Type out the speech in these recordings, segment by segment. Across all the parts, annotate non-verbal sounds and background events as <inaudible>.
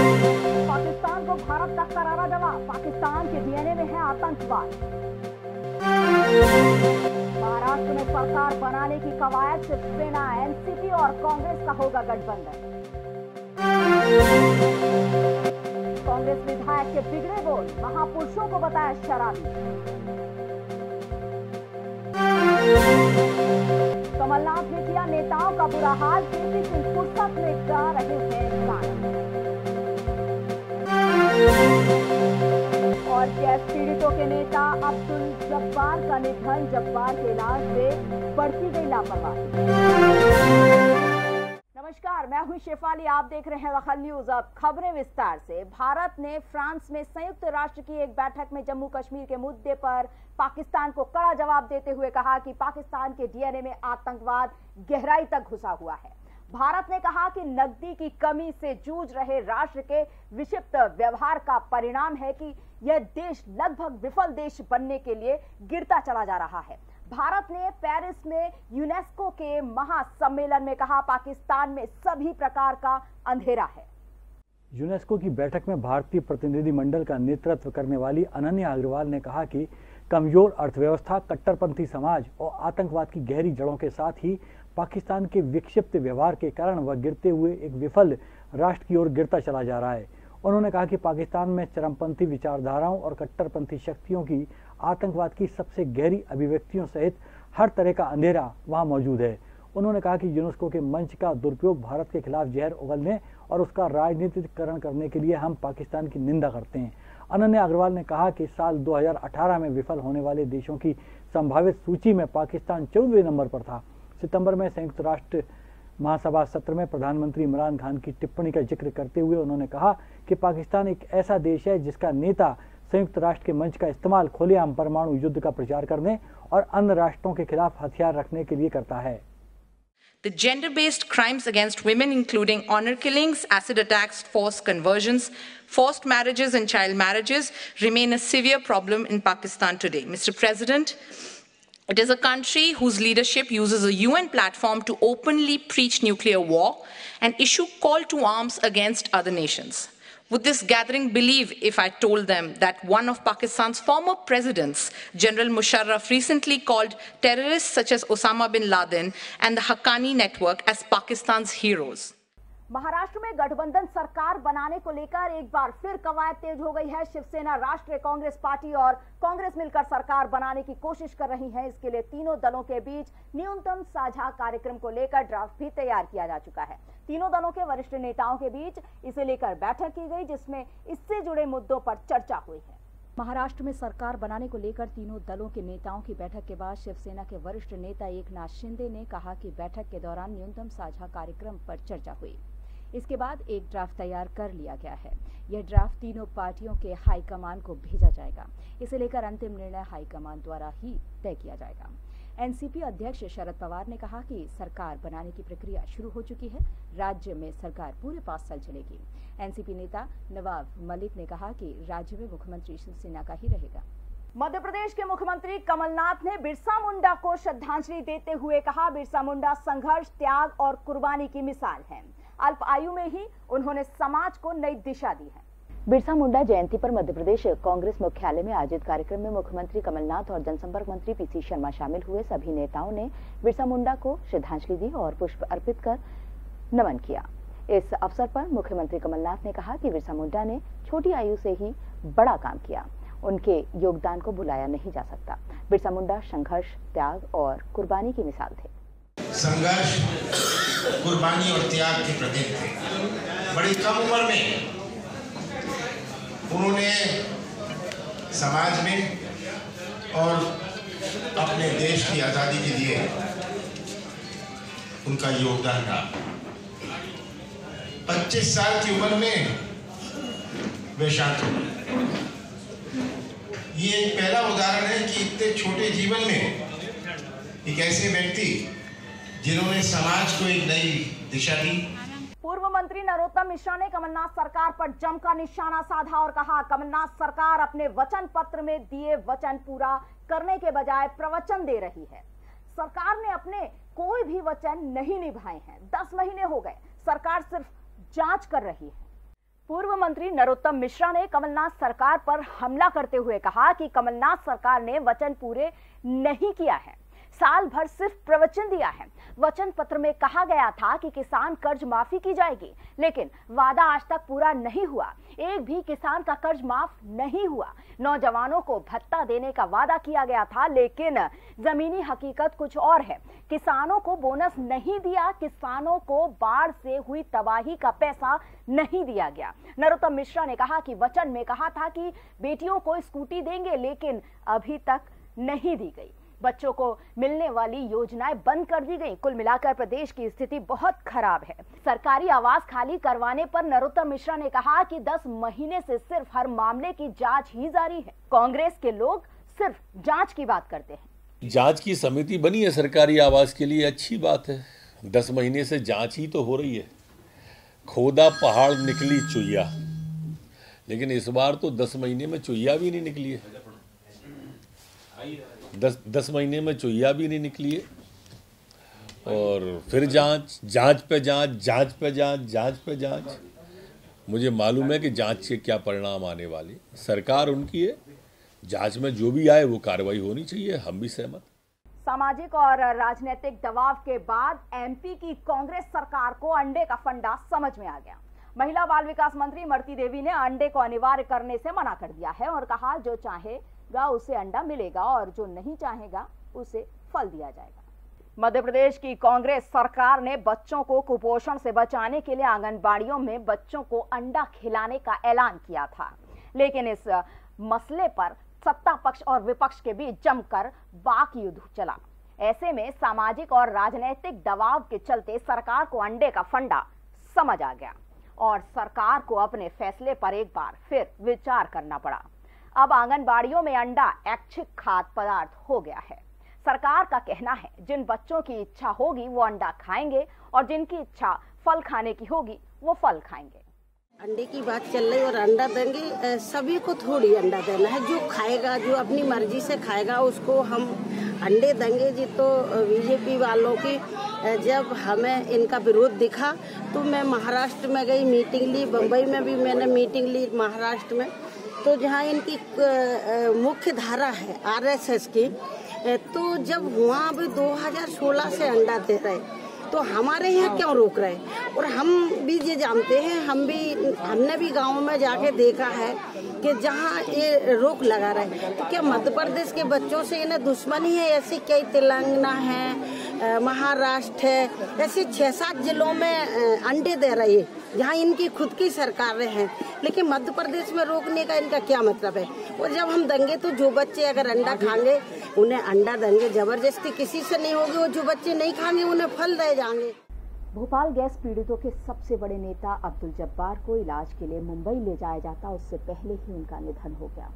पाकिस्तान को भारत का करारा जवाब। पाकिस्तान के डीएनए में है आतंकवाद। महाराष्ट्र में सरकार बनाने की कवायद शिवसेना एनसीपी और कांग्रेस का होगा गठबंधन। कांग्रेस विधायक के बिगड़े बोल, महापुरुषों को बताया शराबी। कमलनाथ ने किया नेताओं का बुरा हाल केपी सिंह फुर्सत में जा रहे हैं और गैस पीड़ितों के नेता अब्दुल जब्बार का निधन जब्बार के इलाज में बढ़ती गई लापरवाही। नमस्कार, मैं हूँ शेफाली। आप देख रहे हैं दखल न्यूज़। अब खबरें विस्तार से। भारत ने फ्रांस में संयुक्त राष्ट्र की एक बैठक में जम्मू कश्मीर के मुद्दे पर पाकिस्तान को कड़ा जवाब देते हुए कहा कि पाकिस्तान के डीएनए में आतंकवाद गहराई तक घुसा हुआ है। भारत ने कहा कि नकदी की कमी से जूझ रहे राष्ट्र के विक्षिप्त व्यवहार का परिणाम है कि यह देश लगभग विफल देश बनने के लिए गिरता चला जा रहा है। भारत ने पेरिस में यूनेस्को के महासम्मेलन में कहा, पाकिस्तान में सभी प्रकार का अंधेरा है। यूनेस्को की बैठक में भारतीय प्रतिनिधिमंडल का नेतृत्व करने वाली अनन्या अग्रवाल ने कहा कि कमज़ोर अर्थव्यवस्था, कट्टरपंथी समाज और आतंकवाद की गहरी जड़ों के साथ ही पाकिस्तान के विक्षिप्त व्यवहार के कारण वह गिरते हुए एक विफल राष्ट्र की ओर गिरता चला जा रहा है। उन्होंने कहा कि पाकिस्तान में चरमपंथी विचारधाराओं और कट्टरपंथी शक्तियों की, आतंकवाद की सबसे गहरी अभिव्यक्तियों सहित हर तरह का अंधेरा वहाँ मौजूद है। उन्होंने कहा कि यूनेस्को के मंच का दुरुपयोग भारत के खिलाफ जहर उगलने और उसका राजनीतिकरण करने के लिए हम पाकिस्तान की निंदा करते हैं। अनन्या अग्रवाल ने कहा कि साल 2018 में विफल होने वाले देशों की संभावित सूची में पाकिस्तान चौदहवें नंबर पर था। सितंबर में संयुक्त राष्ट्र महासभा सत्र में प्रधानमंत्री इमरान खान की टिप्पणी का ज़िक्र करते हुए उन्होंने कहा कि पाकिस्तान एक ऐसा देश है जिसका नेता संयुक्त राष्ट्र के मंच का इस्तेमाल खुलेआम परमाणु युद्ध का प्रचार करने और अन्य राष्ट्रों के खिलाफ हथियार रखने के लिए करता है The gender based crimes against women, including honor killings, acid attacks, forced conversions, forced marriages, and child marriages, remain a severe problem in Pakistan today. Mr. President, it is a country whose leadership uses a UN platform to openly preach nuclear war and issue call to arms against other nations. Would this gathering believe if I told them that one of Pakistan's former presidents, General Musharraf, recently called terrorists such as Osama bin Laden and the Haqqani network as Pakistan's heroes? Maharashtra में गठबंधन सरकार बनाने को लेकर एक बार फिर कवायद तेज हो गई है। शिवसेना, राष्ट्रीय कांग्रेस पार्टी और कांग्रेस मिलकर सरकार बनाने की कोशिश कर रही हैं। इसके लिए तीनों दलों के बीच न्यूनतम साझा कार्यक्रम को लेकर ड्राफ्ट भी तैयार किया जा चुका है। तीनों दलों के वरिष्ठ नेताओं के बीच इसे लेकर बैठक की गई, जिसमें इससे जुड़े मुद्दों पर चर्चा हुई है। महाराष्ट्र में सरकार बनाने को लेकर तीनों दलों के नेताओं की बैठक के बाद शिवसेना के वरिष्ठ नेता एकनाथ शिंदे ने कहा कि बैठक के दौरान न्यूनतम साझा कार्यक्रम पर चर्चा हुई। इसके बाद एक ड्राफ्ट तैयार कर लिया गया है। यह ड्राफ्ट तीनों पार्टियों के हाईकमान को भेजा जाएगा। इसे लेकर अंतिम निर्णय हाईकमान द्वारा ही तय किया जाएगा। एनसीपी अध्यक्ष शरद पवार ने कहा कि सरकार बनाने की प्रक्रिया शुरू हो चुकी है। राज्य में सरकार पूरे पाँच साल चलेगी। एनसीपी नेता नवाब मलिक ने कहा कि राज्य में मुख्यमंत्री शिवसेना का ही रहेगा। मध्य प्रदेश के मुख्यमंत्री कमलनाथ ने बिरसा मुंडा को श्रद्धांजलि देते हुए कहा, बिरसा मुंडा संघर्ष, त्याग और कुर्बानी की मिसाल है। अल्प आयु में ही उन्होंने समाज को नई दिशा दी है। बिरसा मुंडा जयंती पर मध्य प्रदेश कांग्रेस मुख्यालय में आयोजित कार्यक्रम में मुख्यमंत्री कमलनाथ और जनसंपर्क मंत्री पीसी शर्मा शामिल हुए। सभी नेताओं ने बिरसा मुंडा को श्रद्धांजलि दी और पुष्प अर्पित कर नमन किया। इस अवसर पर मुख्यमंत्री कमलनाथ ने कहा कि बिरसा मुंडा ने छोटी आयु से ही बड़ा काम किया। उनके योगदान को भुलाया नहीं जा सकता। बिरसा मुंडा संघर्ष, त्याग और कुर्बानी की मिसाल थे। संघर्ष, कुर्बानी और त्याग के प्रतीक थे। बड़ी कम उम्र में उन्होंने समाज में और अपने देश की आज़ादी के लिए उनका योगदान रहा। 25 साल की उम्र में वे शांत हो गए। ये एक पहला उदाहरण है कि इतने छोटे जीवन में एक ऐसे व्यक्ति जिन्होंने समाज को एक नई दिशा दी। पूर्व मंत्री नरोत्तम मिश्रा ने कमलनाथ सरकार पर जमकर निशाना साधा और कहा, कमलनाथ सरकार अपने वचन पत्र में दिए वचन पूरा करने के बजाय प्रवचन दे रही है। सरकार ने अपने कोई भी वचन नहीं निभाए हैं। दस महीने हो गए, सरकार सिर्फ़ जाँच कर रही है। पूर्व मंत्री नरोत्तम मिश्रा ने कमलनाथ सरकार पर हमला करते हुए कहा कि कमलनाथ सरकार ने वचन पूरे नहीं किया है। साल भर सिर्फ़ प्रवचन दिया है। वचन पत्र में कहा गया था कि किसान कर्ज माफ़ी की जाएगी, लेकिन वादा आज तक पूरा नहीं हुआ। एक भी किसान का कर्ज माफ़ नहीं हुआ। नौजवानों को भत्ता देने का वादा किया गया था, लेकिन जमीनी हकीकत कुछ और है। किसानों को बोनस नहीं दिया, किसानों को बाढ़ से हुई तबाही का पैसा नहीं दिया गया। नरोत्तम मिश्रा ने कहा कि वचन में कहा था कि बेटियों को स्कूटी देंगे, लेकिन अभी तक नहीं दी गई। बच्चों को मिलने वाली योजनाएँ बंद कर दी गई। कुल मिलाकर प्रदेश की स्थिति बहुत खराब है। सरकारी आवास खाली करवाने पर नरोत्तम मिश्रा ने कहा कि 10 महीने से सिर्फ़ हर मामले की जाँच ही जारी है। कांग्रेस के लोग सिर्फ़ जाँच की बात करते हैं। जाँच की समिति बनी है सरकारी आवास के लिए अच्छी बात है। दस महीने से जाँच ही तो हो रही है। खोदा पहाड़ निकली चुईया लेकिन इस बार तो दस महीने में चुईया भी नहीं निकली है। दस दस महीने में चुईया भी नहीं निकली है। और फिर जाँच जाँच पे जाँच जाँच पे जाँच जाँच पे जाँच। मुझे मालूम है कि जाँच के क्या परिणाम आने वाले सरकार उनकी है। जाँच में जो भी आए, वो कार्रवाई होनी चाहिए। हम भी सहमत। सामाजिक और राजनीतिक दबाव के बाद एमपी की कांग्रेस सरकार को अंडे का फंडा समझ में आ गया। महिला बाल विकास मंत्री मरती देवी ने अंडे को अनिवार्य करने से मना कर दिया है और कहा, जो चाहेगा उसे अंडा मिलेगा और जो नहीं चाहेगा, उसे फल दिया जाएगा। मध्य प्रदेश की कांग्रेस सरकार ने बच्चों को कुपोषण से बचाने के लिए आंगनबाड़ियों में बच्चों को अंडा खिलाने का ऐलान किया था। लेकिन इस मसले पर सत्ता पक्ष और विपक्ष के बीच जमकर बाक युद्ध चला। ऐसे में सामाजिक और राजनीतिक दबाव के चलते सरकार को अंडे का फंडा समझ आ गया और सरकार को अपने फैसले पर एक बार फिर विचार करना पड़ा। अब आंगनबाड़ियों में अंडा ऐच्छिक खाद्य पदार्थ हो गया है। सरकार का कहना है, जिन बच्चों की इच्छा होगी, वो अंडा खाएँगे और जिनकी इच्छा फल खाने की होगी, वो फल खाएँगे। अंडे की बात चल रही और अंडा देंगे सभी को थोड़ी अंडा देना है। जो खाएगा, जो अपनी मर्ज़ी से खाएगा, उसको हम अंडे देंगे। जी तो बीजेपी वालों की जब हमें इनका विरोध दिखा तो मैं महाराष्ट्र में गई, मीटिंग ली, बम्बई में भी मैंने मीटिंग ली महाराष्ट्र में। तो जहाँ इनकी मुख्य धारा है, आरएसएस की तो जब वहाँ भी 2016 से अंडा दे रहे तो हमारे यहाँ क्यों रोक रहे? और हम भी ये जानते हैं, हम भी, हमने भी गाँव में जाके देखा है कि जहाँ ये रोक लगा रहे। तो क्या मध्य प्रदेश के बच्चों से इन्हें दुश्मनी है? ऐसी कई तेलंगाना है महाराष्ट्र है, ऐसे छः सात जिलों में अंडे दे रही। है जहाँ इनकी खुद की सरकारें हैं, लेकिन मध्य प्रदेश में रोकने का इनका क्या मतलब है? और जब हम देंगे तो जो बच्चे अगर अंडा खाएँगे, उन्हें अंडा देंगे, ज़बरदस्ती किसी से नहीं होगी, और जो बच्चे नहीं खाएँगे, उन्हें फल दे जाएँगे। भोपाल गैस पीड़ितों के सबसे बड़े नेता अब्दुल जब्बार को इलाज के लिए मुंबई ले जाया जाता, उससे पहले ही उनका निधन हो गया।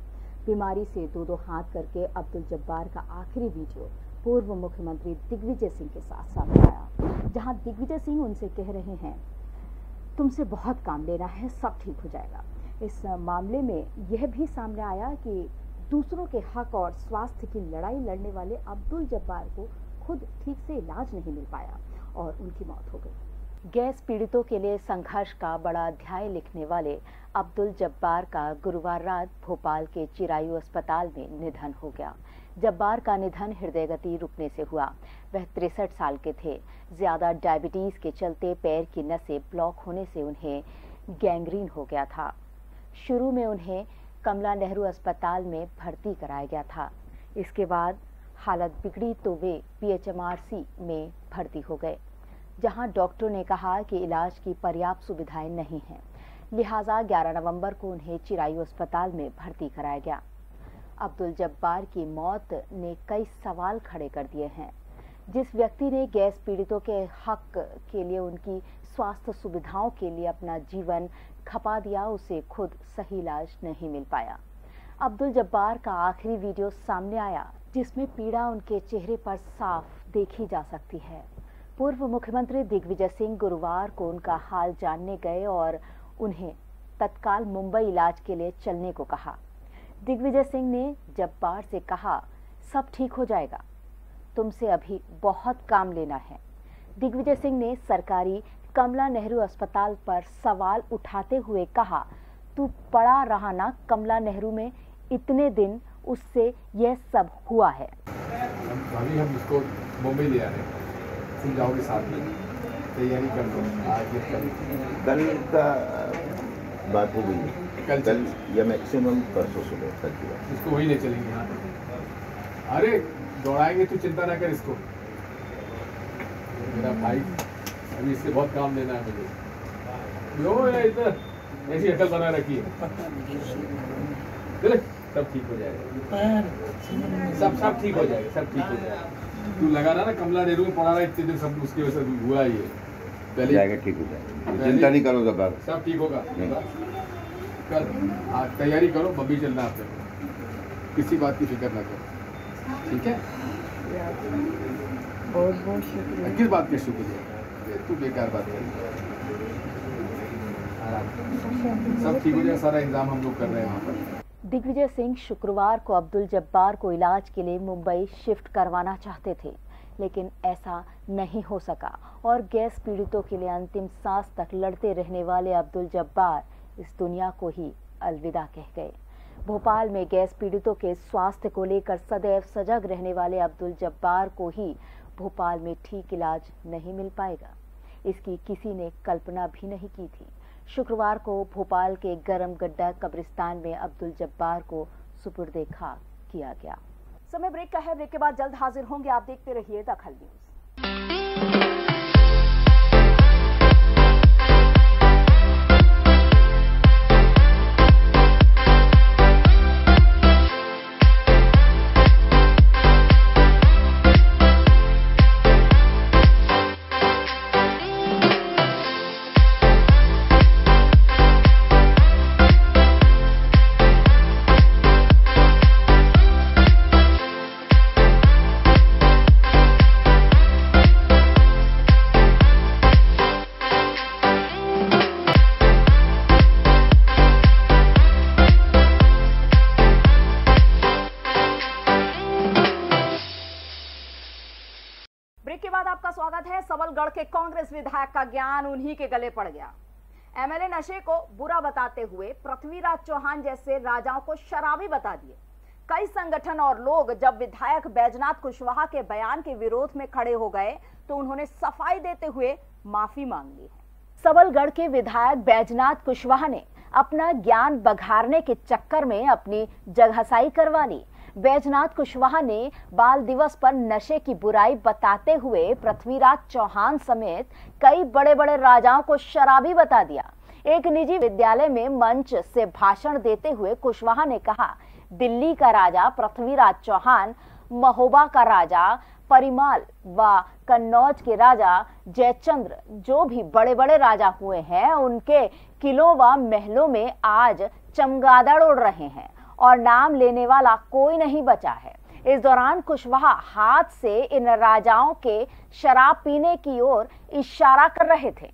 बीमारी से दो दो हाथ करके अब्दुल जब्बार का आखिरी वीडियो पूर्व मुख्यमंत्री दिग्विजय सिंह के साथ सामने आया, जहाँ दिग्विजय सिंह उनसे कह रहे हैं तुमसे बहुत काम लेना है, सब ठीक हो जाएगा। इस मामले में यह भी सामने आया कि दूसरों के हक और स्वास्थ्य की लड़ाई लड़ने वाले अब्दुल जब्बार को खुद ठीक से इलाज नहीं मिल पाया और उनकी मौत हो गई। गैस पीड़ितों के लिए संघर्ष का बड़ा अध्याय लिखने वाले अब्दुल जब्बार का गुरुवार रात भोपाल के चिरायु अस्पताल में निधन हो गया। जब्बार का निधन हृदय गति रुकने से हुआ। वह तिरसठ साल के थे। ज़्यादा डायबिटीज़ के चलते पैर की नसें ब्लॉक होने से उन्हें गैंग्रीन हो गया था। शुरू में उन्हें कमला नेहरू अस्पताल में भर्ती कराया गया था। इसके बाद हालत बिगड़ी तो वे पीएचएमआरसी में भर्ती हो गए, जहाँ डॉक्टरों ने कहा कि इलाज की पर्याप्त सुविधाएँ नहीं हैं। लिहाजा 11 नवंबर को उन्हें चिरायु अस्पताल में भर्ती कराया गया। अब्दुल जब्बार की मौत ने कई सवाल खड़े कर दिए हैं। जिस व्यक्ति ने गैस पीड़ितों के हक के लिए उनकी स्वास्थ्य सुविधाओं के लिए अपना जीवन खपा दिया, उसे खुद सही इलाज नहीं मिल पाया। अब्दुल जब्बार का आखिरी वीडियो सामने आया, जिसमें पीड़ा उनके चेहरे पर साफ़ देखी जा सकती है। पूर्व मुख्यमंत्री दिग्विजय सिंह गुरुवार को उनका हाल जानने गए और उन्हें तत्काल मुंबई इलाज के लिए चलने को कहा। दिग्विजय सिंह ने जब्बार से कहा सब ठीक हो जाएगा। तुमसे अभी बहुत काम लेना है। दिग्विजय सिंह ने सरकारी कमला नेहरू अस्पताल पर सवाल उठाते हुए कहा तू पड़ा रहा ना कमला नेहरू में इतने दिन उससे यह सब हुआ है। अभी हम इसको मुंबई ले आ रहे हैं तुम जाओगे साथ में। तैयारी कर लो आज कल कल का बात हो गई। है कल कल या मैक्सिमम परसों सुबह कल की बात। इसको वही ले चलेंगे हाँ। अरे दौड़ाएँगे तू चिंता ना कर इसको। मेरा भाई अभी इससे बहुत काम लेना है मुझे। यो इधर ऐसी अकल बना रखी है। चले सब ठीक हो जाएगा। सब सब ठीक हो जाएगा सब ठीक हो जाएगा। तू लगा रहा ना कमला नेहरू में पढ़ा रहा इतने दिन सब उसकी वजह से हुआ पहले जाएगा ठीक हो जाएगा। चिंता नहीं करो सब ठीक होगा। कल आज तैयारी करो मम्मी चलना आपने किसी बात की फ़िक्र ना करो। ठीक है? बहुत बहुत शुक्रिया। किस बात का शुक्रिया? तू बेकार बात कर सब ठीक हो जाए सारा इंतज़ाम हम लोग कर रहे हैं वहाँ पर। दिग्विजय सिंह शुक्रवार को अब्दुल जब्बार को इलाज के लिए मुंबई शिफ्ट करवाना चाहते थे लेकिन ऐसा नहीं हो सका। और गैस पीड़ितों के लिए अंतिम सांस तक लड़ते रहने वाले अब्दुल जब्बार इस दुनिया को ही अलविदा कह गए। भोपाल में गैस पीड़ितों के स्वास्थ्य को लेकर सदैव सजग रहने वाले अब्दुल जब्बार को ही भोपाल में ठीक इलाज नहीं मिल पाएगा। इसकी किसी ने कल्पना भी नहीं की थी। शुक्रवार को भोपाल के गरम गड्ढा कब्रिस्तान में अब्दुल जब्बार को सुपुर्दे खाक किया गया। समय ब्रेक का है, ब्रेक के बाद जल्द हाजिर होंगे। आप देखते रहिए दखल न्यूज़। सबलगढ़ के कांग्रेस विधायक का ज्ञान उन्हीं के गले पड़ गया। एमएलए नशे को बुरा बताते हुए पृथ्वीराज चौहान जैसे राजाओं को शराबी बता दिए। कई संगठन और लोग जब विधायक बैजनाथ कुशवाहा के बयान के विरोध में खड़े हो गए तो उन्होंने सफ़ाई देते हुए माफ़ी मांग ली है। सबलगढ़ के विधायक बैजनाथ कुशवाहा ने अपना ज्ञान बघारने के चक्कर में अपनी जगहसाई करवा ली। बैजनाथ कुशवाहा ने बाल दिवस पर नशे की बुराई बताते हुए पृथ्वीराज चौहान समेत कई बड़े बड़े राजाओं को शराबी बता दिया। एक निजी विद्यालय में मंच से भाषण देते हुए कुशवाहा ने कहा, दिल्ली का राजा पृथ्वीराज चौहान, महोबा का राजा परिमाल व कन्नौज के राजा जयचंद्र, जो भी बड़े बड़े राजा हुए हैं, उनके किलों व महलों में आज चमगादड़ उड़ रहे हैं। और नाम लेने वाला कोई नहीं बचा है। इस दौरान कुशवाहा हाथ से इन राजाओं के शराब पीने की ओर इशारा कर रहे थे।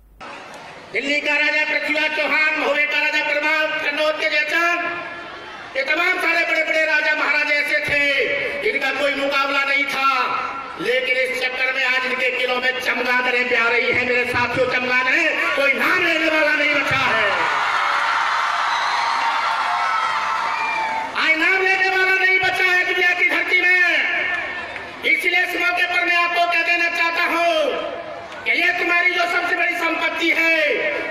दिल्ली का राजा पृथ्वीराज चौहान महुए का राजा परमार कन्नौज के जयचंद ये तमाम सारे बड़े बड़े राजा महाराजा ऐसे थे इनका कोई मुकाबला नहीं था। लेकिन इस चक्कर में आज इनके किलों में चमगादड़ें प्या रही है, मेरे साथियों, चमगादड़ें, कोई नाम लेने वाला नहीं बचा है। तुम्हारी जो सबसे बड़ी संपत्ति है,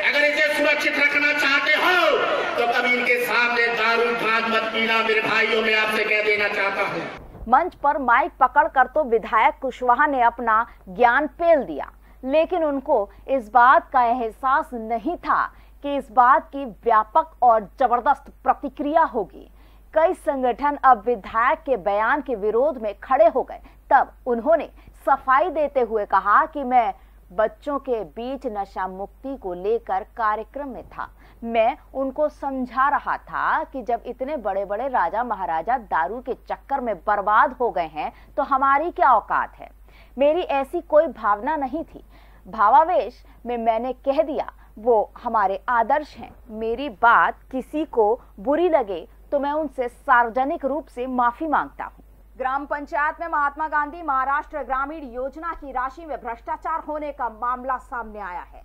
अगर इसे सुरक्षित रखना चाहते हो तो कभी इनके सामने दारू भाग मत पीना मेरे भाइयों, में आपसे कह देना चाहता हूँ। मंच पर माइक पकड़कर तो विधायक कुशवाहा ने अपना ज्ञान पेल दिया। लेकिन उनको इस बात का एहसास नहीं था कि इस बात की व्यापक और ज़बरदस्त प्रतिक्रिया होगी। कई संगठन अब विधायक के बयान के विरोध में खड़े हो गए। तब उन्होंने सफ़ाई देते हुए कहा कि मैं बच्चों के बीच नशा मुक्ति को लेकर कार्यक्रम में था। मैं उनको समझा रहा था कि जब इतने बड़े बड़े राजा महाराजा दारू के चक्कर में बर्बाद हो गए हैं तो हमारी क्या औकात है? मेरी ऐसी कोई भावना नहीं थी। भावावेश में मैंने कह दिया, वो हमारे आदर्श हैं। मेरी बात किसी को बुरी लगे तो मैं उनसे सार्वजनिक रूप से माफ़ी माँगता हूँ। ग्राम पंचायत में महात्मा गांधी महाराष्ट्र ग्रामीण योजना की राशि में भ्रष्टाचार होने का मामला सामने आया है।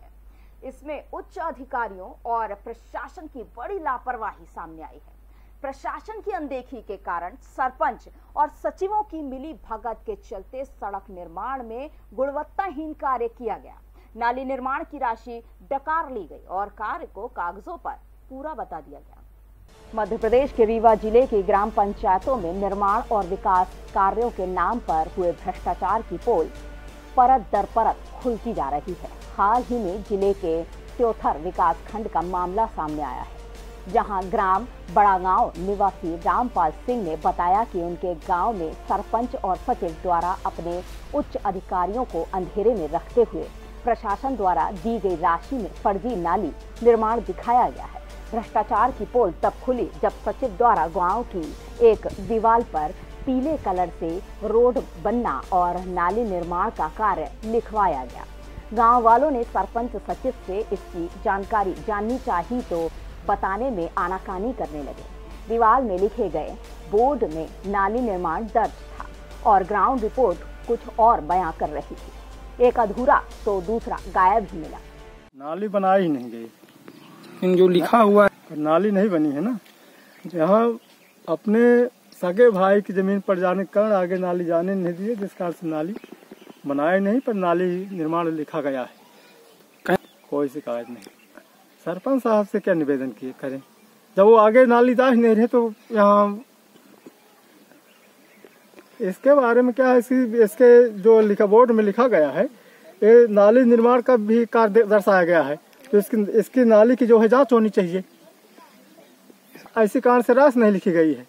इसमें उच्च अधिकारियों और प्रशासन की बड़ी लापरवाही सामने आई है। प्रशासन की अनदेखी के कारण सरपंच और सचिवों की मिली भगत के चलते सड़क निर्माण में गुणवत्ताहीन कार्य किया गया। नाली निर्माण की राशि डकार ली गई और कार्य को कागजों पर पूरा बता दिया गया। मध्य प्रदेश के रीवा ज़िले की ग्राम पंचायतों में निर्माण और विकास कार्यों के नाम पर हुए भ्रष्टाचार की पोल परत दर परत खुलती जा रही है। हाल ही में ज़िले के त्योथर विकास खंड का मामला सामने आया है, जहाँ ग्राम बड़ा गाँव निवासी रामपाल सिंह ने बताया कि उनके गाँव में सरपंच और सचिव द्वारा अपने उच्च अधिकारियों को अंधेरे में रखते हुए प्रशासन द्वारा दी गई राशि में फर्जी नाली निर्माण दिखाया गया है। भ्रष्टाचार की पोल तब खुली जब सचिव द्वारा गाँव की एक दीवार पर पीले कलर से रोड बनना और नाली निर्माण का कार्य लिखवाया गया। गाँव वालों ने सरपंच सचिव से इसकी जानकारी जाननी चाहिए तो बताने में आनाकानी करने लगे। दीवार में लिखे गए बोर्ड में नाली निर्माण दर्ज था और ग्राउंड रिपोर्ट कुछ और बयां कर रही थी। एक अधूरा तो दूसरा गायब ही मिला। नाली बनाई नहीं गई। इन जो लिखा हुआ है। नाली नहीं बनी है ना? जहाँ अपने सगे भाई की ज़मीन पर जाने के कारण आगे नाली जाने नहीं दिए जिस कारण से नाली बनाए नहीं पर नाली निर्माण लिखा गया है। कोई शिकायत नहीं। सरपंच साहब से क्या निवेदन किए करें? जब वो आगे नाली ही नहीं रहे तो यहाँ इसके बारे में क्या है? इसकी इसके जो लिखा बोर्ड में लिखा गया है ये नाली निर्माण का भी कार्य दर्शाया गया है। तो इसकी इसकी नाली की जो है जाँच होनी चाहिए। ऐसी कारण से रास नहीं लिखी गई है।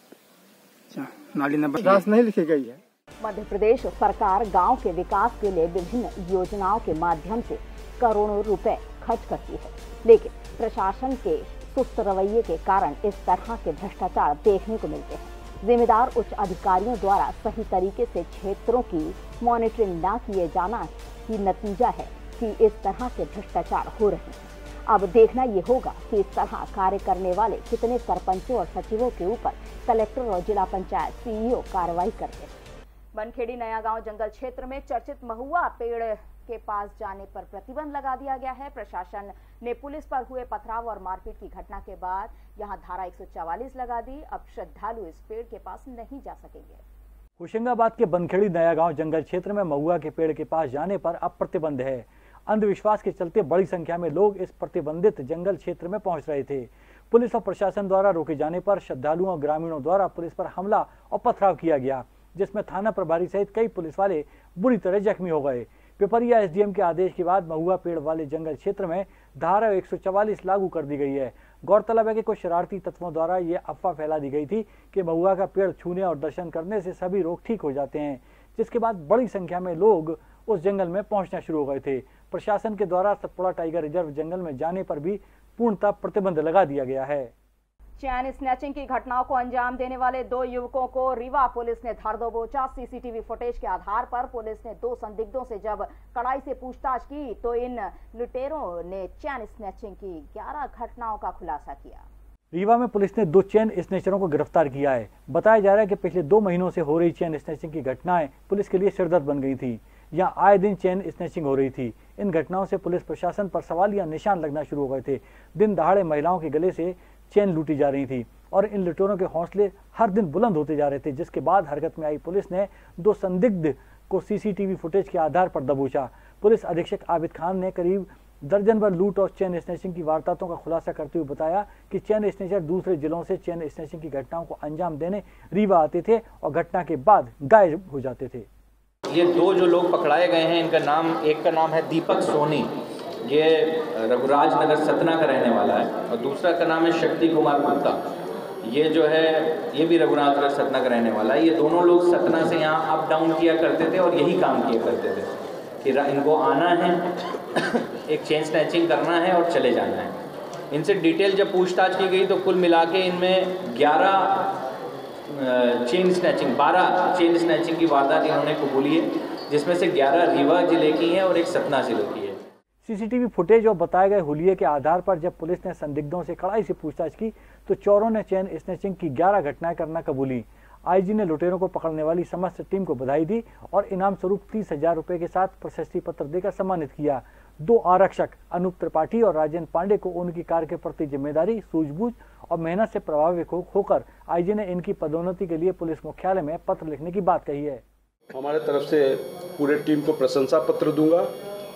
नाली न रास नहीं लिखी गई है। मध्य प्रदेश सरकार गाँव के विकास के लिए विभिन्न योजनाओं के माध्यम से करोड़ों रुपए खर्च करती है। लेकिन प्रशासन के सुस्त रवैये के कारण इस तरह के भ्रष्टाचार देखने को मिलते हैं। जिम्मेदार उच्च अधिकारियों द्वारा सही तरीके से क्षेत्रों की मॉनिटरिंग न किए जाना ही नतीजा है कि इस तरह के भ्रष्टाचार हो रहे हैं। अब देखना ये होगा कि इस तरह कार्य करने वाले कितने सरपंचों और सचिवों के ऊपर कलेक्टर और जिला पंचायत सीईओ कार्रवाई करते हैं। बनखेड़ी नया गाँव जंगल क्षेत्र में चर्चित महुआ पेड़ के पास जाने पर प्रतिबंध लगा दिया गया है। प्रशासन ने पुलिस पर हुए पथराव और मारपीट की घटना के बाद यहाँ धारा 144 लगा दी। अब श्रद्धालु इस पेड़ के पास नहीं जा सकेंगे। होशंगाबाद के बनखेड़ी नया गाँव जंगल क्षेत्र में महुआ के पेड़ के पास जाने पर अब प्रतिबंध है। अंधविश्वास के चलते बड़ी संख्या में लोग इस प्रतिबंधित जंगल क्षेत्र में पहुँच रहे थे। पुलिस और प्रशासन द्वारा रोके जाने पर श्रद्धालुओं और ग्रामीणों द्वारा पुलिस पर हमला और पथराव किया गया, जिसमें थाना प्रभारी सहित कई पुलिस वाले बुरी तरह जख्मी हो गए। पिपरिया एसडीएम के आदेश के बाद महुआ पेड़ वाले जंगल क्षेत्र में धारा 144 लागू कर दी गई है। गौरतलब है कि कुछ शरारती तत्वों द्वारा ये अफवाह फैला दी गई थी कि महुआ का पेड़ छूने और दर्शन करने से सभी रोग ठीक हो जाते हैं, जिसके बाद बड़ी संख्या में लोग उस जंगल में पहुँचना शुरू हो गए थे। प्रशासन के द्वारा सतपुड़ा टाइगर रिज़र्व जंगल में जाने पर भी पूर्णतः प्रतिबंध लगा दिया गया है। चैन स्नैचिंग की घटनाओं को अंजाम देने वाले दो युवकों को रीवा पुलिस ने धर दो बोचा। सीसीटीवी फुटेज के आधार पर पुलिस ने दो संदिग्धों से जब कड़ाई से पूछताछ की तो इन लुटेरों ने चैन स्नैचिंग की 11 घटनाओं का खुलासा किया। रीवा में पुलिस ने दो चैन स्नेचरों को गिरफ़्तार किया है। बताया जा रहा है कि पिछले दो महीनों से हो रही चैन स्नेचिंग की घटनाएँ पुलिस के लिए सिरदर्द बन गई थी। यहाँ आए दिन चैन स्नेचिंग हो रही थी। इन घटनाओं से पुलिस प्रशासन पर सवाल या निशान लगना शुरू हो गए थे। दिन दहाड़े महिलाओं के गले से चैन लूटी जा रही थी और इन लुटेरों के हौसले हर दिन बुलंद होते जा रहे थे, जिसके बाद हरकत में आई पुलिस ने दो संदिग्ध को सीसीटीवी फुटेज के आधार पर दबोचा। पुलिस अधीक्षक आबिद खान ने करीब दर्जन भर लूट और चैन स्नेचिंग की वारदातों का खुलासा करते हुए बताया कि चैन स्नेचर दूसरे जिलों से चैन स्नेचिंग की घटनाओं को अंजाम देने रीवा आते थे और घटना के बाद गायब हो जाते थे। ये दो जो लोग पकड़ाए गए हैं, इनका नाम, एक का नाम है दीपक सोनी। ये रघुराज नगर सतना का रहने वाला है और दूसरा का नाम है शक्ति कुमार गुप्ता। ये जो है, ये भी रघुराज नगर सतना का रहने वाला है। ये दोनों लोग सतना से यहाँ अप डाउन किया करते थे और यही काम किया करते थे कि इनको आना है, <coughs> एक चेन स्नैचिंग करना है और चले जाना है। इनसे डिटेल जब पूछताछ की गई तो कुल मिला के इनमें 11 चेन स्नैचिंग 12 चेन स्नैचिंग की वारदात इन्होंने कबूली है, जिसमें से 11 रीवा ज़िले की हैं और एक सतना ज़िले की है। सीसीटीवी फुटेज और बताए गए हुलिये के आधार पर जब पुलिस ने संदिग्धों से कड़ाई से पूछताछ की तो चोरों ने चेन स्नेचिंग की 11 घटनाएँ करना कबूली। आईजी ने लुटेरों को पकड़ने वाली समस्त टीम को बधाई दी और इनाम स्वरूप तीस हज़ार रुपए के साथ प्रशस्ति पत्र देकर सम्मानित किया। दो आरक्षक, अनूप त्रिपाठी और राजेंद्र पांडे को उनकी कार्य के प्रति ज़िम्मेदारी, सूझबूझ और मेहनत से प्रभावित होकर आईजी ने इनकी पदोन्नति के लिए पुलिस मुख्यालय में पत्र लिखने की बात कही है। हमारे तरफ़ से पूरे टीम को प्रशंसा पत्र दूँगा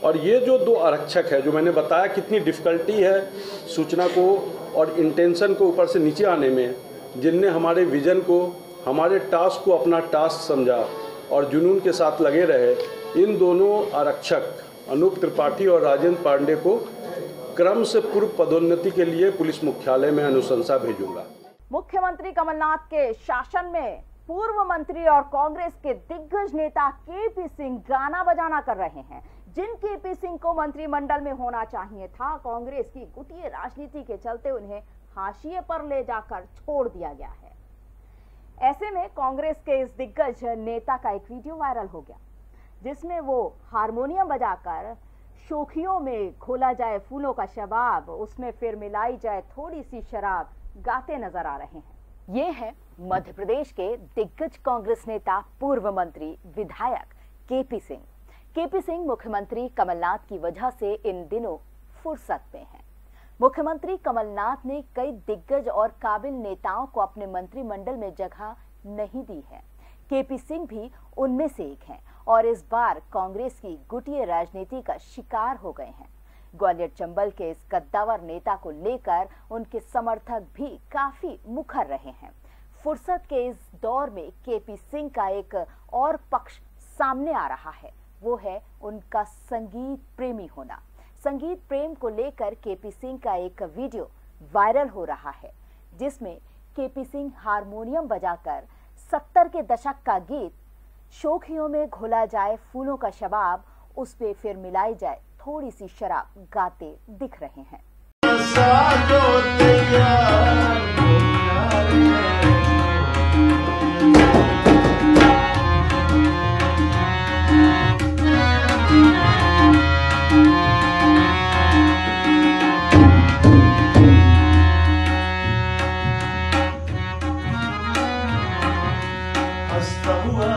और ये जो दो आरक्षक है, जो मैंने बताया कितनी डिफ़िकल्टी है सूचना को और इंटेंशन को ऊपर से नीचे आने में, जिनने हमारे विजन को हमारे टास्क को अपना टास्क समझा और जुनून के साथ लगे रहे, इन दोनों आरक्षक अनूप त्रिपाठी और राजेंद्र पांडे को क्रम से पूर्व पदोन्नति के लिए पुलिस मुख्यालय में अनुशंसा भेजूँगा। मुख्यमंत्री कमलनाथ के शासन में पूर्व मंत्री और कांग्रेस के दिग्गज नेता के पी सिंह गाना बजाना कर रहे हैं। जिन के पी सिंह को मंत्रिमंडल में होना चाहिए था, कांग्रेस की गुटिये राजनीति के चलते उन्हें हाशिए पर ले जाकर छोड़ दिया गया है। ऐसे में कांग्रेस के इस दिग्गज नेता का एक वीडियो वायरल हो गया, जिसमें वो हारमोनियम बजाकर शोखियों में खोला जाए फूलों का शबाब, उसमें फिर मिलाई जाए थोड़ी सी शराब गाते नज़र आ रहे हैं ये है मध्य प्रदेश के दिग्गज कांग्रेस नेता, पूर्व मंत्री, विधायक केपी सिंह केपी सिंह मुख्यमंत्री कमलनाथ की वजह से इन दिनों फुर्सत में हैं। मुख्यमंत्री कमलनाथ ने कई दिग्गज और काबिल नेताओं को अपने मंत्रिमंडल में जगह नहीं दी है। केपी सिंह भी उनमें से एक हैं और इस बार कांग्रेस की गुटिये राजनीति का शिकार हो गए हैं। ग्वालियर चंबल के इस कद्दावर नेता को लेकर उनके समर्थक भी काफ़ी मुखर रहे हैं। फुर्सत के इस दौर में केपी सिंह का एक और पक्ष सामने आ रहा है, वो है उनका संगीत प्रेमी होना। संगीत प्रेम को लेकर केपी सिंह का एक वीडियो वायरल हो रहा है, जिसमें केपी सिंह हारमोनियम बजाकर सत्तर के दशक का गीत, शोखियों में घोला जाए फूलों का शबाब, उस पे फिर मिलाई जाए थोड़ी सी शराब गाते दिख रहे हैं। राजनीति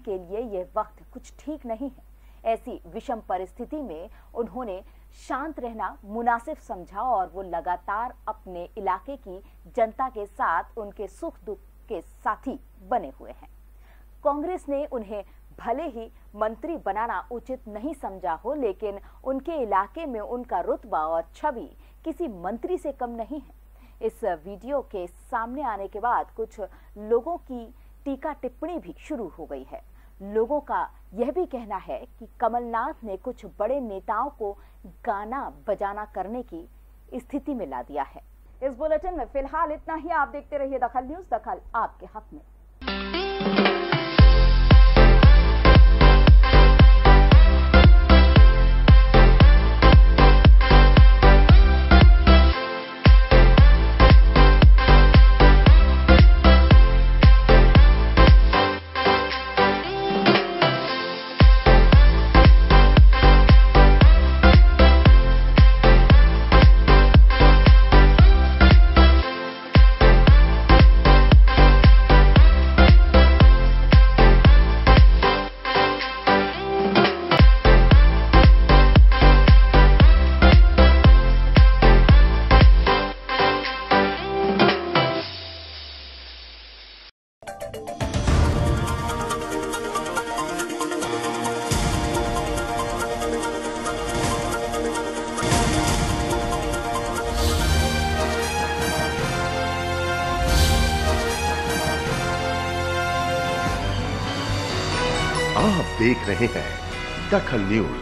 के लिए यह वक्त कुछ ठीक नहीं है। ऐसी विषम परिस्थिति में उन्होंने शांत रहना मुनासिब समझा और वो लगातार अपने इलाके की जनता के साथ उनके सुख दुख के साथी बने हुए हैं। कांग्रेस ने उन्हें भले ही मंत्री बनाना उचित नहीं समझा हो, लेकिन उनके इलाके में उनका रुतबा और छवि किसी मंत्री से कम नहीं है। इस वीडियो के सामने आने के बाद कुछ लोगों की टीका टिप्पणी भी शुरू हो गई है। लोगों का यह भी कहना है कि कमलनाथ ने कुछ बड़े नेताओं को गाना बजाना करने की स्थिति में ला दिया है। इस बुलेटिन में फ़िलहाल इतना ही। आप देखते रहिए दखल न्यूज़। दखल आपके हक में। दखल न्यूज़